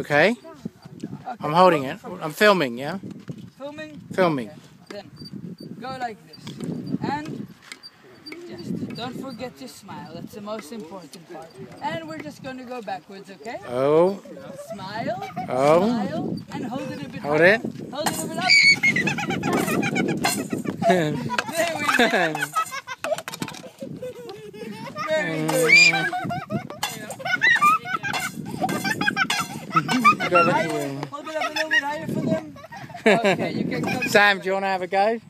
Okay. I'm holding it. I'm filming, yeah? Filming? Filming. Okay. Then go like this. And just don't forget to smile. That's the most important part. And we're just going to go backwards, okay? Oh, Smile. Oh. Smile. And hold it a bit Hold higher. it. Hold it a bit up. there we go. Very good. Mm. Sam, do you want to have a go?